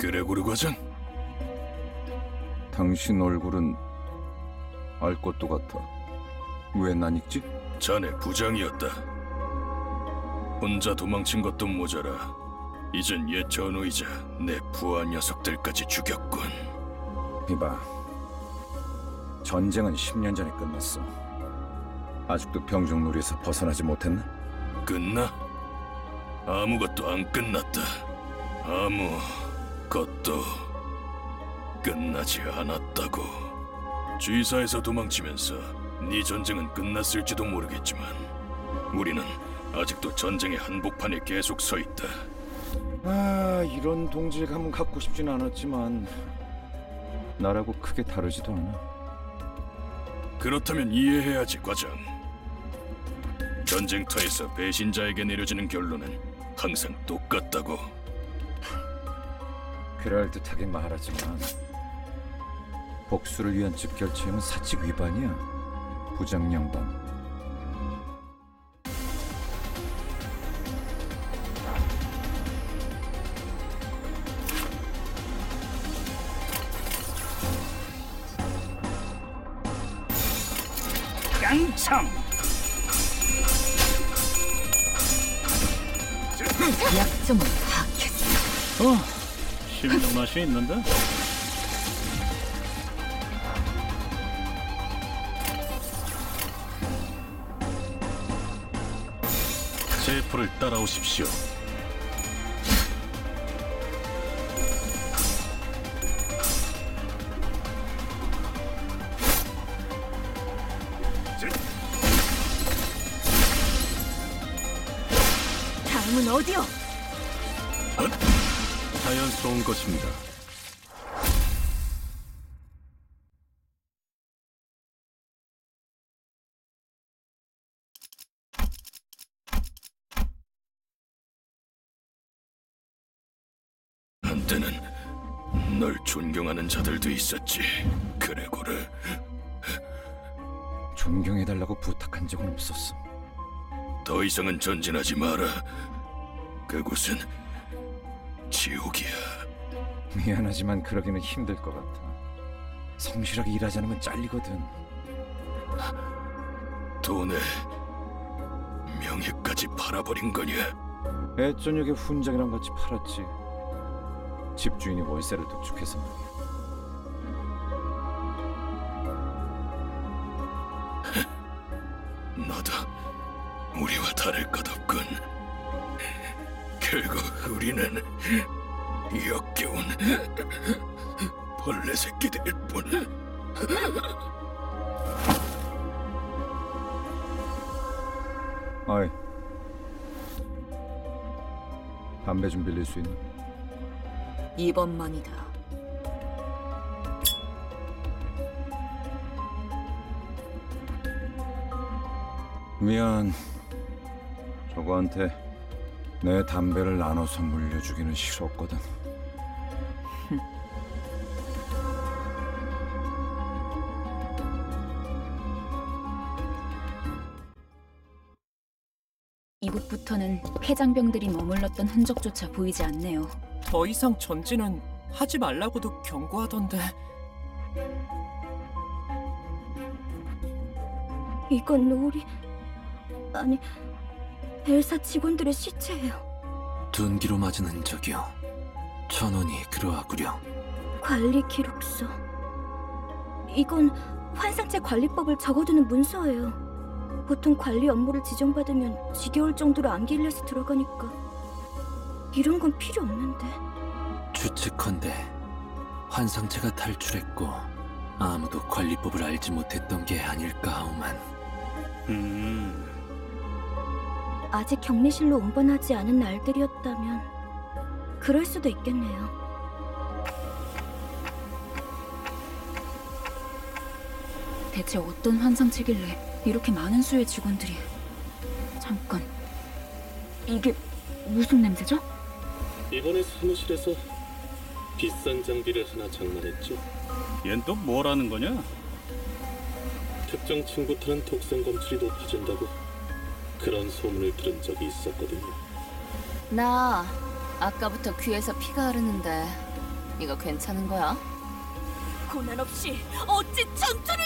그레고르 과장? 당신 얼굴은 알 것도 같아. 왜 난 읽지? 자네 부장이었다. 혼자 도망친 것도 모자라. 이젠 옛 전우이자 내 부하 녀석들까지 죽였군. 이봐. 전쟁은 10년 전에 끝났어. 아직도 병정놀이에서 벗어나지 못했나? 끝나? 아무것도 안 끝났다. 아무 것도 끝나지 않았다고. 주의사에서 도망치면서 네 전쟁은 끝났을지도 모르겠지만 우리는 아직도 전쟁의 한복판에 계속 서 있다. 아, 이런 동질감은 갖고 싶진 않았지만 나라고 크게 다르지도 않아. 그렇다면 이해해야지, 과장. 전쟁터에서 배신자에게 내려지는 결론은 항상 똑같다고. 그럴듯하게 말하지만 복수를 위한 집결체험은 사칙 위반이야. 부장 양반. 맛이 있는데. 제프를 따라오십시오. 다음은 어디요? 자연스러운 것입니다 존경하는 자들도 있었지. 그레고르. 존경해달라고 부탁한 적은 없었어. 더 이상은 전진하지 마라. 그곳은 지옥이야. 미안하지만 그러기는 힘들 것 같아. 성실하게 일하지 않으면 잘리거든. 돈에 명예까지 팔아버린 거냐? 애저녁에 훈장이랑 같이 팔았지. 집주인이 월세를 독촉해서 우리와 다를 것 없군. 결국 우리는 역겨운 벌레 새끼들 뿐. 어이. 담배 좀 빌릴 수 있나? 이번만이다. 미안. 저거한테 내 담배를 나눠서 물려주기는 싫었거든. 이곳부터는 폐장병들이 머물렀던 흔적조차 보이지 않네요. 더 이상 전진은 하지 말라고도 경고하던데 이건 우리 아니 엘사 직원들의 시체예요. 둔기로 맞은 흔적이요. 천원이 그러하구려. 관리 기록서. 이건 환상체 관리법을 적어두는 문서예요. 보통 관리 업무를 지정받으면 지겨울 정도로 안길려서 들어가니까 이런 건 필요 없는데. 추측컨대 환상체가 탈출했고 아무도 관리법을 알지 못했던 게 아닐까 하오만. 음 아직 격리실로 운반하지 않은 날들이었다면 그럴 수도 있겠네요. 대체 어떤 환상책길래 이렇게 많은 수의 직원들이 잠깐 이게 무슨 냄새죠? 이번에 사무실에서 비싼 장비를 하나 장만했죠. 얜 또 뭐라는 거냐? 특정 층부터는 독성 검출이 높아진다고 그런 소문을 들은 적이 있었거든요. 나 아까부터 귀에서 피가 흐르는데 이거 괜찮은 거야? 고난 없이 어찌 전투를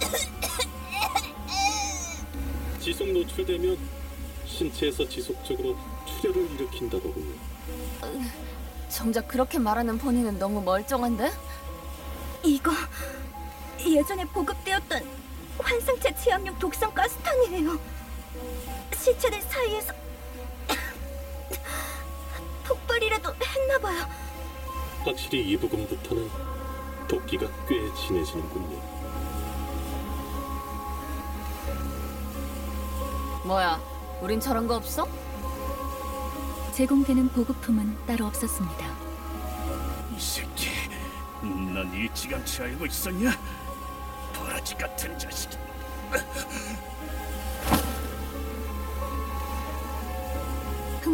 지속 노출되면 신체에서 지속적으로 출혈을 일으킨다더군요. 정작 그렇게 말하는 본인은 너무 멀쩡한데? 이거 예전에 보급되었던 환상체 치압용 독성 가스탄이에요. 시체들 사이에서 폭발이라도 했나 봐요. 확실히 이 부분부터는 도끼가 꽤 진해지는군요. 뭐야, 우린 저런 거 없어? 제공되는 보급품은 따로 없었습니다. 이 새끼, 넌 일찌감치 알고 있었냐? 버러지 같은 자식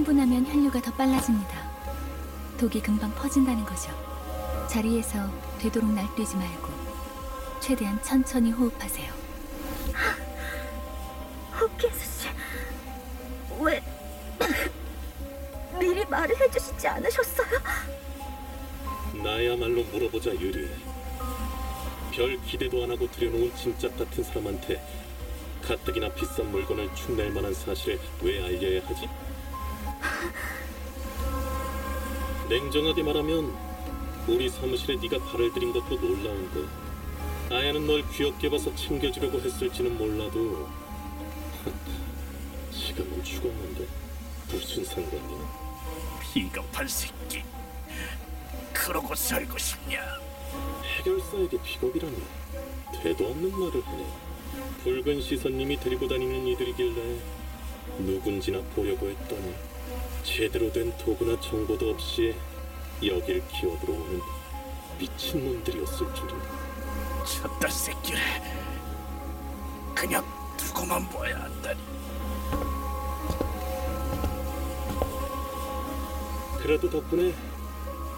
흥분하면 혈류가 더 빨라집니다. 독이 금방 퍼진다는 거죠. 자리에서 되도록 날뛰지 말고 최대한 천천히 호흡하세요. 호키스 씨, 왜 미리 말을 해주시지 않으셨어요? 나야말로 물어보자 유리. 별 기대도 안 하고 들여놓은 짐짝 같은 사람한테 가뜩이나 비싼 물건을 축낼 만한 사실을 왜 알려야 하지? 냉정하게 말하면 우리 사무실에 네가 발을 들인 것도 놀라운데 아야는 널 귀엽게 봐서 챙겨주려고 했을지는 몰라도 지금은 죽었는데 무슨 상관이야? 비겁한 새끼. 그러고 살고 싶냐? 해결사에게 비겁이라니 되도 않는 말을 하네. 붉은 시선님이 데리고 다니는 이들이길래 누군지나 보려고 했더니 제대로 된 도구나 정보도 없이 여길 기어 들어오는 미친놈들이었을 줄이야. 저딴 새끼를 그냥 두고만 봐야 한다니. 그래도 덕분에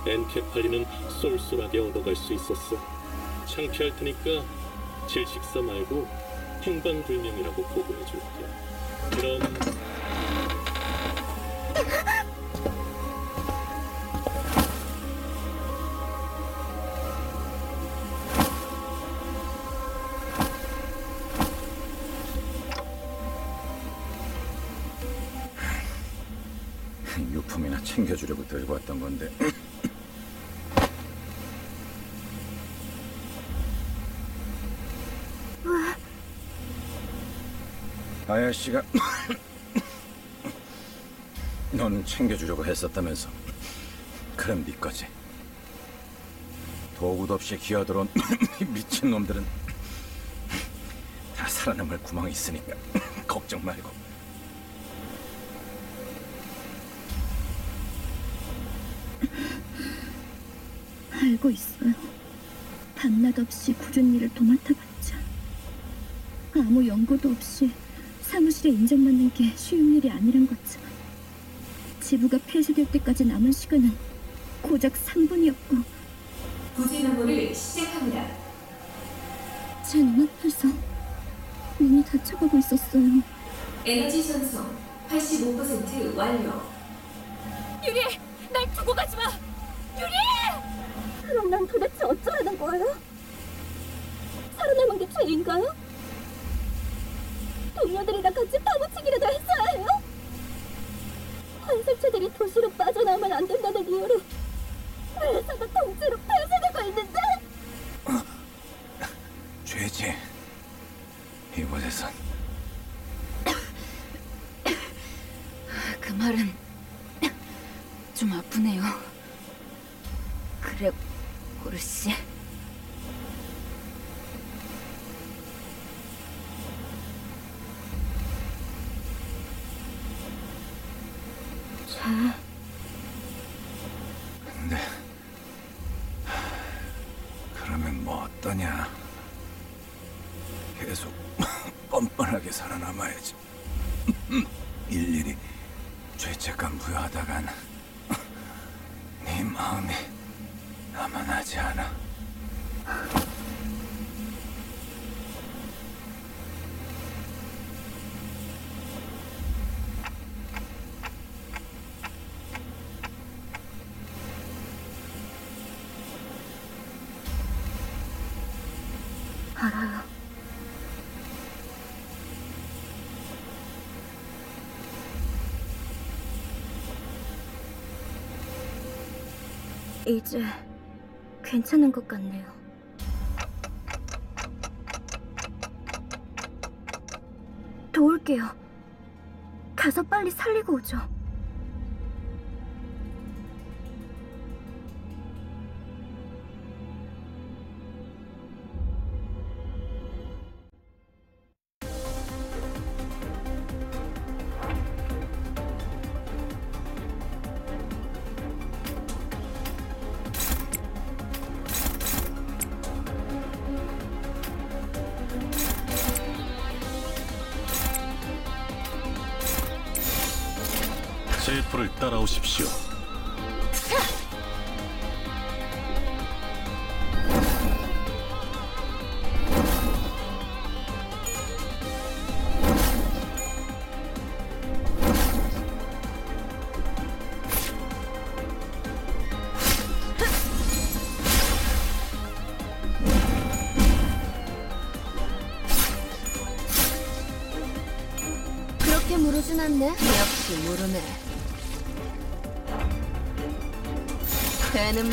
엔케팔리는 쏠쏠하게 얻어갈 수 있었어. 창피할 테니까 질식사 말고 행방불명이라고 보고해줄게. 그럼 유품이나 챙겨주려고 들고 왔던 건데. 아야 씨가 너는 챙겨주려고 했었다면서. 그럼 네 거지. 도구도 없이 기어들어온 이 미친 놈들은 다 살아남을 구멍이 있으니까 걱정 말고. 알고 있어요. 밤낮 없이 굳은 일을 도맡아봤자 아무 연고도 없이 사무실에 인정받는 게 쉬운 일이 아니란 것처럼 지부가 폐쇄될 때까지 남은 시간은 고작 3분이었고 부지 메모를 시작합니다. 제 눈앞에서 눈이 다쳐가고 있었어요. 에너지 전송 85% 완료. 유리! 날 두고 가지 마! 유리! 그럼 난 도대체 어쩌라는 거예요? 살아남은 게 죄인가요? 동료들이랑 같이 파묻히기라도 했어야 해요? 환상체들이 도시로 빠져나오면 안 된다는 이유로 회사가 통째로 폐쇄되고 있는데 죄지 이곳에선 그 말은 좀 아프네요. 그래, 고르 씨. 자, 근데 그러면 뭐 어떠냐 계속 뻔뻔하게 살아남아야지 일일이 죄책감 부여하다간 네 마음이 남아나지 않아 알아요. 이제 괜찮은 것 같네요. 도울게요. 가서 빨리 살리고 오죠. 제 불을 따라오십시오.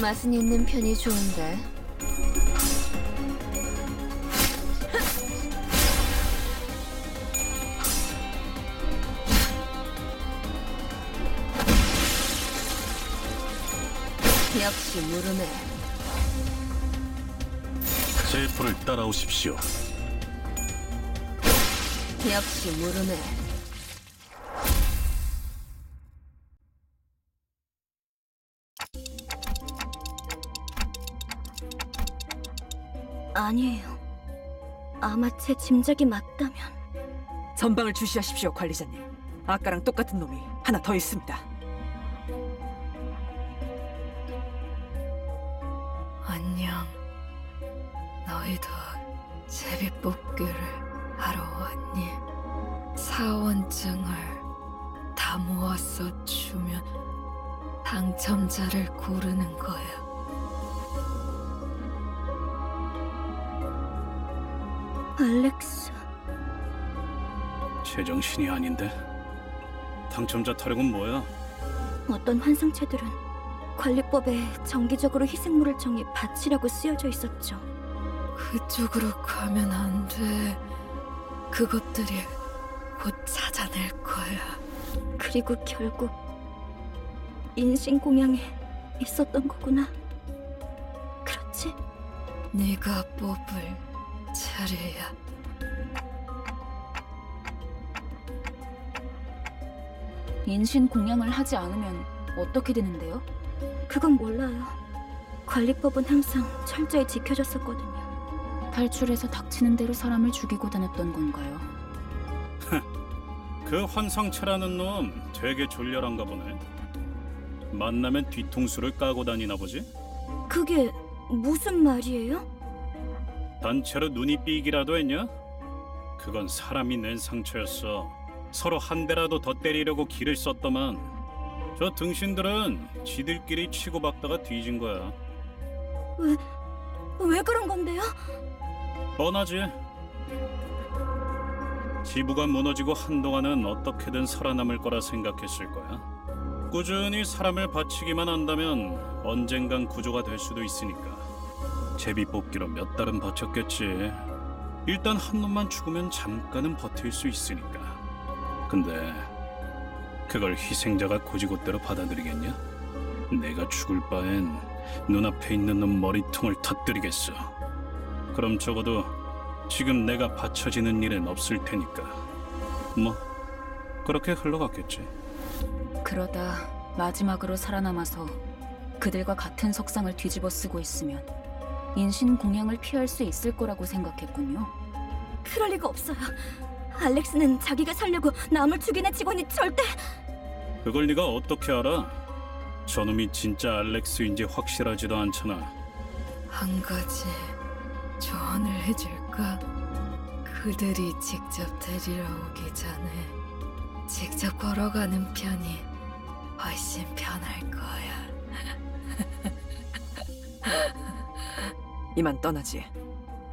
맛은 있는 편이 좋은데. 역시 무르네. 제 불을 따라오십시오. 역시 무르네. 아니에요. 아마 제 짐작이 맞다면 전방을 주시하십시오, 관리자님. 아까랑 똑같은 놈이 하나 더 있습니다. 제정신이 아닌데. 당첨자 타령은 뭐야? 어떤 환상체들은 관리법에 정기적으로 희생물을 정해 바치라고 쓰여져 있었죠. 그쪽으로 가면 안 돼. 그것들이 곧 찾아낼 거야. 그리고 결국 인신공양에 있었던 거구나. 그렇지? 네가 뽑을 차례야. 인신 공양을 하지 않으면 어떻게 되는데요? 그건 몰라요. 관리법은 항상 철저히 지켜졌었거든요. 탈출해서 닥치는 대로 사람을 죽이고 다녔던 건가요? 그 환상체라는 놈 되게 졸렬한가 보네. 만나면 뒤통수를 까고 다니나 보지? 그게 무슨 말이에요? 단체로 눈이 삐기라도 했냐? 그건 사람이 낸 상처였어. 서로 한 대라도 더 때리려고 길을 썼더만. 저 등신들은 지들끼리 치고받다가 뒤진 거야. 왜, 왜 그런 건데요? 뻔하지. 지부가 무너지고 한동안은 어떻게든 살아남을 거라 생각했을 거야. 꾸준히 사람을 바치기만 한다면 언젠간 구조가 될 수도 있으니까. 제비 뽑기로 몇 달은 버텼겠지. 일단 한 놈만 죽으면 잠깐은 버틸 수 있으니까. 근데 그걸 희생자가 고지고대로 받아들이겠냐? 내가 죽을 바엔 눈앞에 있는 놈 머리통을 터뜨리겠어. 그럼 적어도 지금 내가 받쳐지는 일은 없을 테니까. 뭐 그렇게 흘러갔겠지. 그러다 마지막으로 살아남아서 그들과 같은 석상을 뒤집어 쓰고 있으면 인신 공양을 피할 수 있을 거라고 생각했군요. 그럴 리가 없어요. 알렉스는 자기가 살려고 남을 죽이는 직원이 절대... 그걸 네가 어떻게 알아? 저놈이 진짜 알렉스인지 확실하지도 않잖아. 한 가지 조언을 해줄까? 그들이 직접 데리러 오기 전에 직접 걸어가는 편이 훨씬 편할 거야. 이만 떠나지.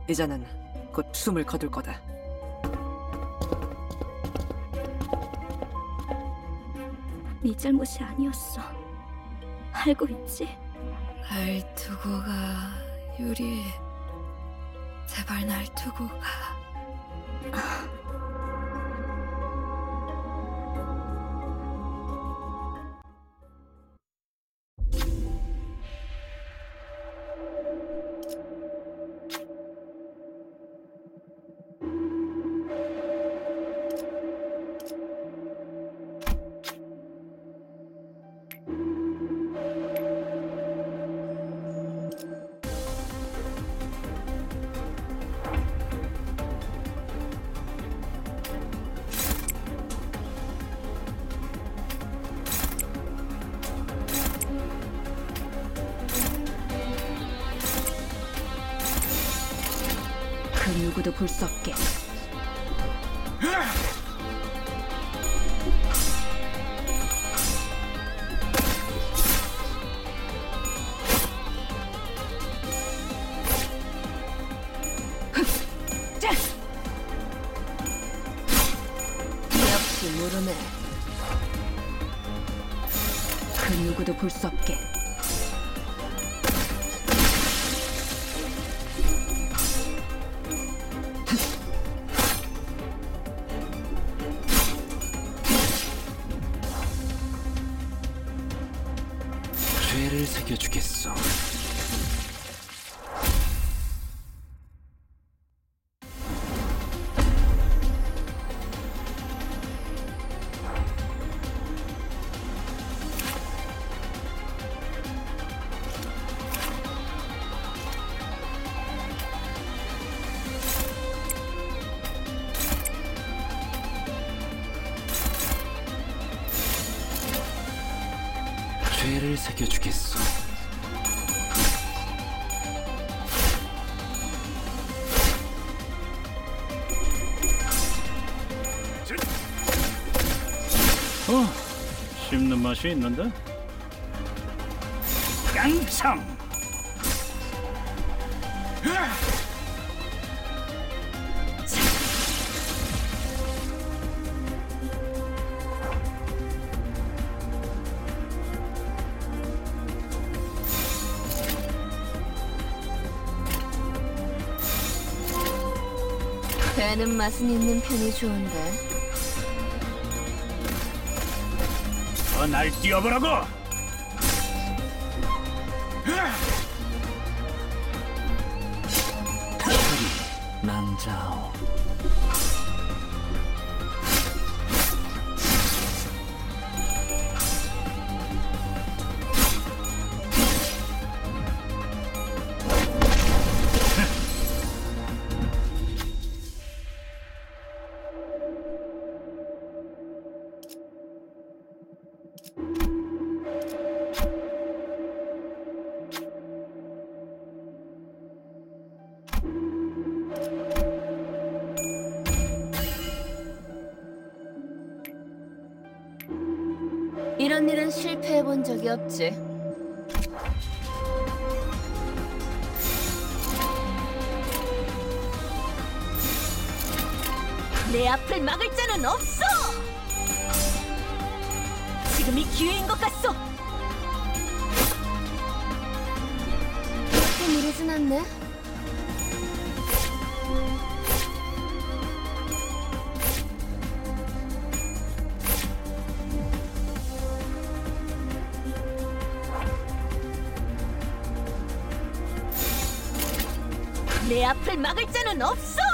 이제는 곧 숨을 거둘 거다. 네 잘못이 아니었어. 알고 있지? 날 두고 가, 유리. 제발 날 두고 가. 볼 수 없게. 역시 모르네. 그 누구도 없게. 주겠어. 죄를 새겨주겠어. 맛이 있는데? 깡청! 배는 맛은 있는 편이 좋은데. 더날뛰 해본 적이 없지. 내 앞을 막을 자는 없어! 지금이 기회인 것 같소! 그렇게 미루진 않네. 내 앞을 막을 자는 없어!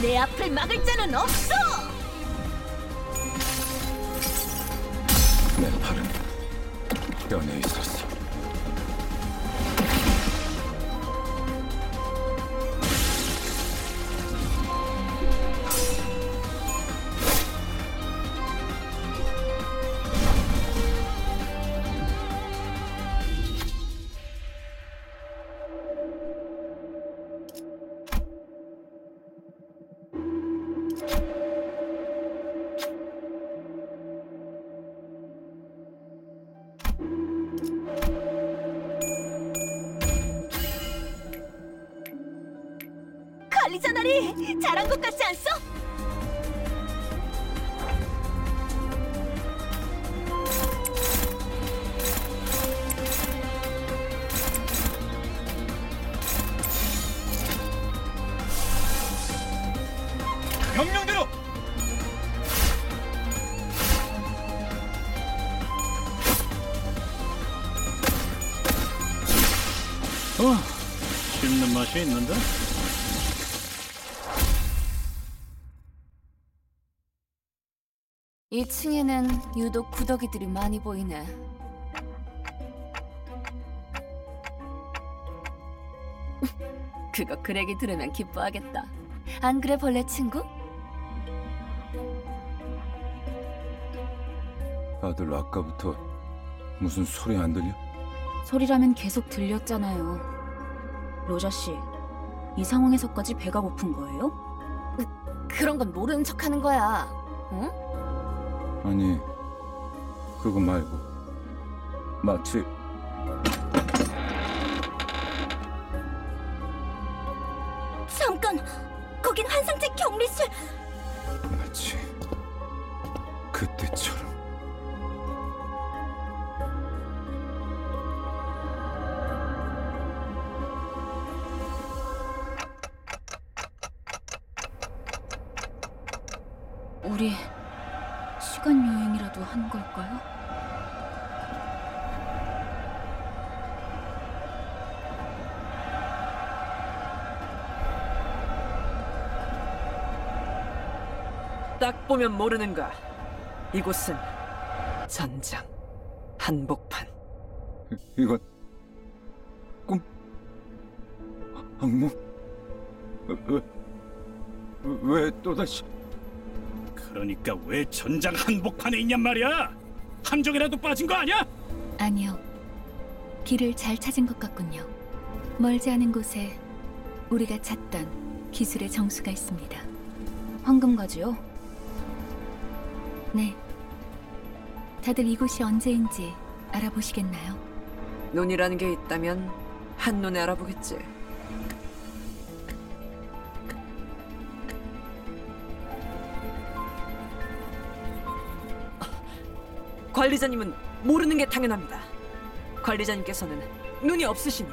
내 앞을 막을 자는 없어! 내 팔은 뼈에 있었어. 맛이 있는데? 이층에는 유독 구더기들이 많이 보이네. 그거 그렉이 들으면 기뻐하겠다. 안 그래 벌레 친구? 아들 아까부터 무슨 소리 안 들려? 소리라면 계속 들렸잖아요. 로자 씨, 이 상황에서까지 배가 고픈 거예요? 그런 건 모르는 척하는 거야. 응? 아니 그거 말고 마치 보면 모르는가. 이곳은 전장 한복판. 이건 꿈 악몽 왜 왜 또다시 그러니까 왜 전장 한복판에 있냔 말이야? 함정이라도 빠진 거 아니야? 아니요. 길을 잘 찾은 것 같군요. 멀지 않은 곳에 우리가 찾던 기술의 정수가 있습니다. 황금가지요? 네. 다들 이곳이 언제인지 알아보시겠나요? 눈이라는 게 있다면 한눈에 알아보겠지. 관리자님은 모르는 게 당연합니다. 관리자님께서는 눈이 없으시니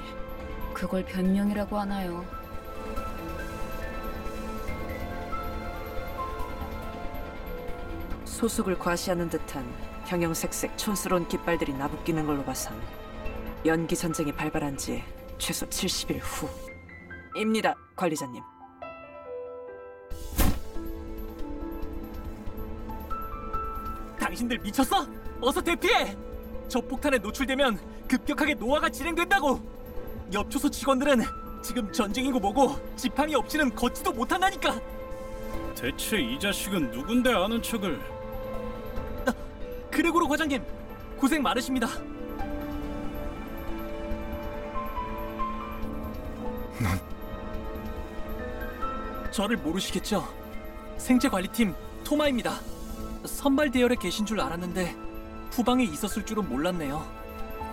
그걸 변명이라고 하나요? 소속을 과시하는 듯한 형형색색 촌스러운 깃발들이 나부끼는 걸로 봐선 연기 전쟁이 발발한 지 최소 70일 후입니다, 관리자님. 당신들 미쳤어? 어서 대피해! 저 폭탄에 노출되면 급격하게 노화가 진행된다고! 엽초소 직원들은 지금 전쟁이고 뭐고 지팡이 없이는 걷지도 못한다니까! 대체 이 자식은 누군데 아는 척을? 그레고로 과장님 고생 많으십니다. 저를 모르시겠죠? 생체관리팀 토마입니다. 선발 대열에 계신 줄 알았는데 후방에 있었을 줄은 몰랐네요.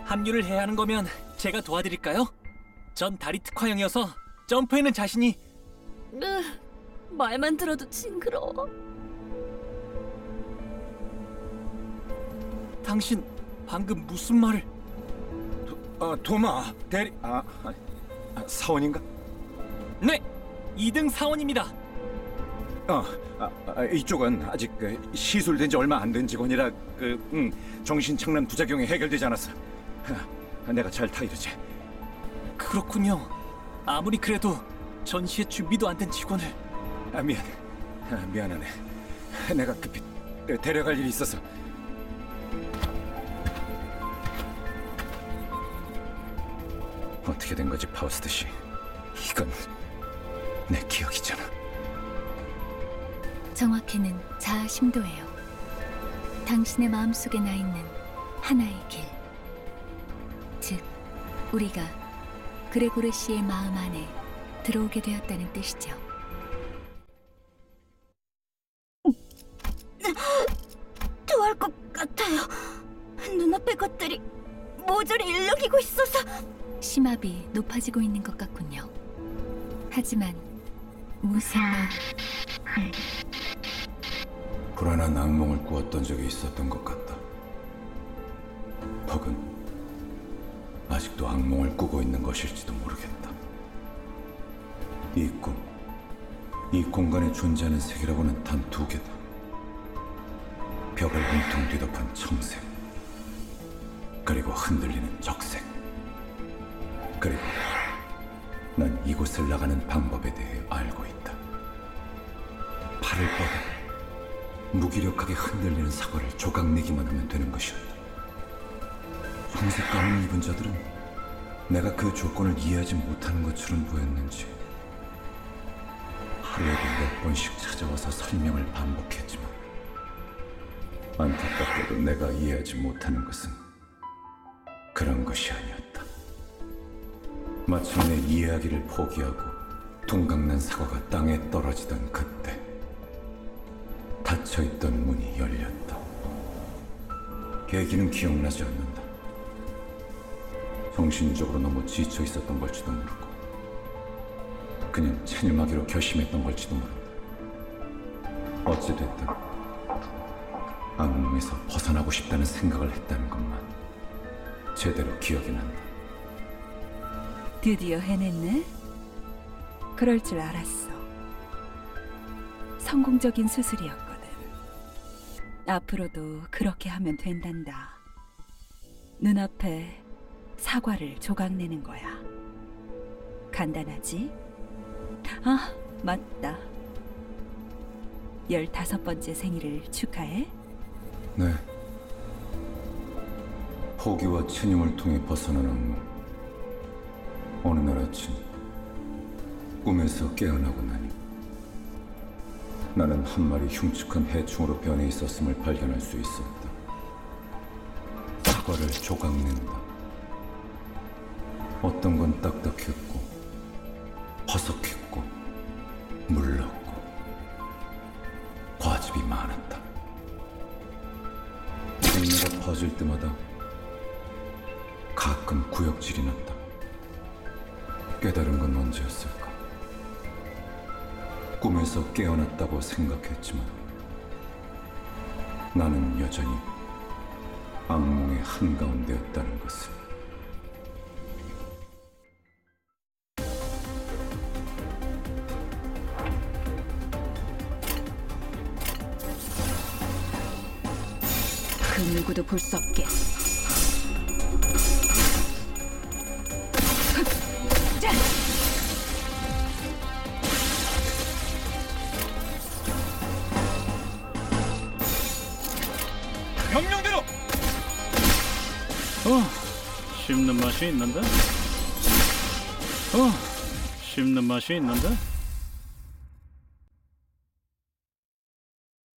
합류를 해야 하는 거면 제가 도와드릴까요? 전 다리 특화형이어서 점프에는 자신이 으, 말만 들어도 징그러워. 당신 방금 무슨 말을? 아 도마 대리 아, 아, 아 사원인가? 네, 2등 사원입니다. 어, 아, 아, 이쪽은 아직 그, 시술된 지 얼마 안 된 직원이라 그 음, 정신 착란 부작용이 해결되지 않았어. 하, 내가 잘 타이르지. 그렇군요. 아무리 그래도 전시의 준비도 안 된 직원을 아, 미안. 아, 미안하네. 내가 급히 데려갈 일이 있어서. 어떻게 된 거지, 파우스트 씨? 이건 내 기억이잖아. 정확히는 자아 심도예요. 당신의 마음속에 나 있는 하나의 길. 즉, 우리가 그레고르 씨의 마음 안에 들어오게 되었다는 뜻이죠. 토할 것 같아요. 눈앞의 것들이 모조리 일렁이고 있어서 심압이 높아지고 있는 것 같군요. 하지만 말 불안한 악몽을 꾸었던 적이 있었던 것 같다. 혹은 아직도 악몽을 꾸고 있는 것일지도 모르겠다. 이 꿈, 이 공간에 존재하는 색이라고는 단 두 개다. 벽을 온통 뒤덮은 청색, 그리고 흔들리는 적색. 그리고 난 이곳을 나가는 방법에 대해 알고 있다. 팔을 뻗어 무기력하게 흔들리는 사과를 조각내기만 하면 되는 것이었다. 황색 가운을 입은 자들은 내가 그 조건을 이해하지 못하는 것처럼 보였는지 하루에도 몇 번씩 찾아와서 설명을 반복했지만 안타깝게도 내가 이해하지 못하는 것은 그런 것이 아니었다. 마침내 이해하기를 포기하고 둥강난 사과가 땅에 떨어지던 그때 닫혀있던 문이 열렸다. 계기는 기억나지 않는다. 정신적으로 너무 지쳐 있었던 걸지도 모르고 그냥 체념하기로 결심했던 걸지도 모른다. 어찌됐든 악몽에서 벗어나고 싶다는 생각을 했다는 것만 제대로 기억이 난다. 드디어 해냈네. 그럴 줄 알았어. 성공적인 수술이었거든. 앞으로도 그렇게 하면 된단다. 눈앞에 사과를 조각내는 거야. 간단하지? 아, 맞다. 열다섯 번째 생일을 축하해. 네. 포기와 체념을 통해 벗어난 악몽. 어느 날 아침 꿈에서 깨어나고 나니 나는 한 마리 흉측한 해충으로 변해 있었음을 발견할 수 있었다. 사과를 조각낸다. 어떤 건 딱딱했고 퍼석했고 물렀고 과즙이 많았다. 생내가 퍼질 때마다 가끔 구역질이 났다. 깨달은 건 언제였을까? 꿈에서 깨어났다고 생각했지만 나는 여전히 악몽의 한가운데였다는 것을. 그 누구도 볼 수 없게. 씹는